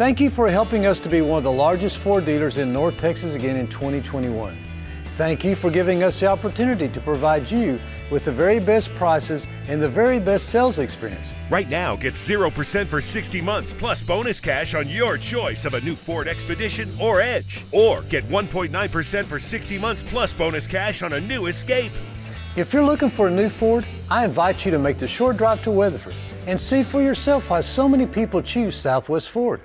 Thank you for helping us to be one of the largest Ford dealers in North Texas again in 2021. Thank you for giving us the opportunity to provide you with the very best prices and the very best sales experience. Right now, get 0% for 60 months plus bonus cash on your choice of a new Ford Expedition or Edge. Or get 1.9% for 60 months plus bonus cash on a new Escape. If you're looking for a new Ford, I invite you to make the short drive to Weatherford and see for yourself why so many people choose Southwest Ford.